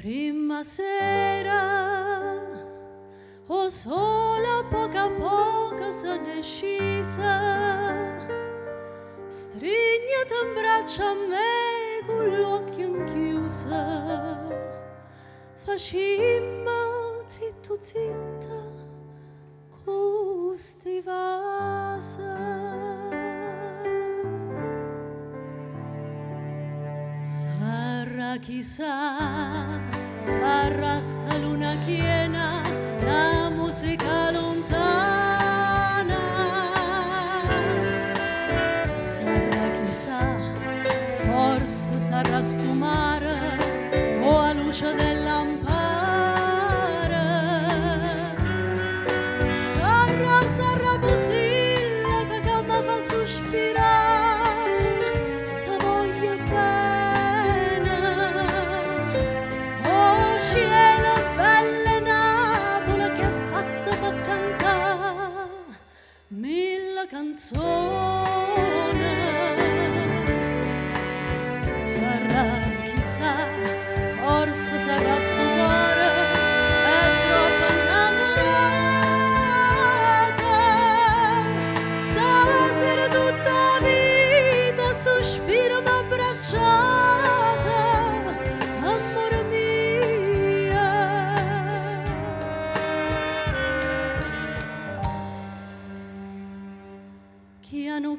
Prima sera, o sola poca poca se ne scisa, strignete in braccio a me con l'occhio chiusa, facimmo zitto zitta, custi Chissà, sta luna piena, la musica lontana. Sarà chissà, forse sarà sto mare o a luce del So.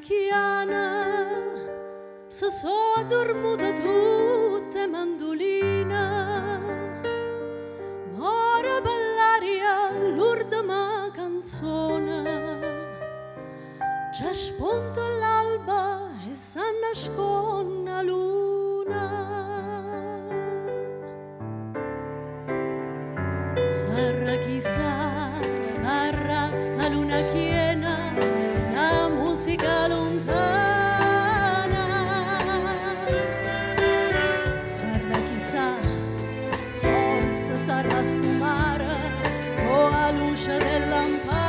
Chiana se so dormuta tutte mandolina. Mora bell'aria l'urdima canzone Già spunta l'alba e sa nasconna mare o a luce del lampare.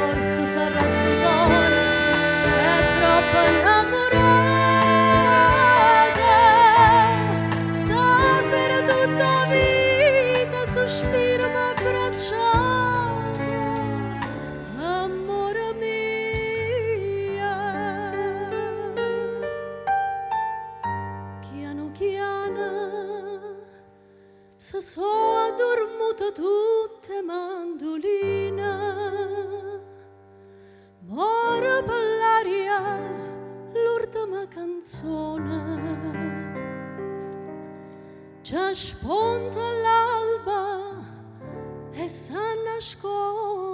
Forse sarà stupore, è troppo innamorata. Canzone. Già spunta l'alba começando a escola.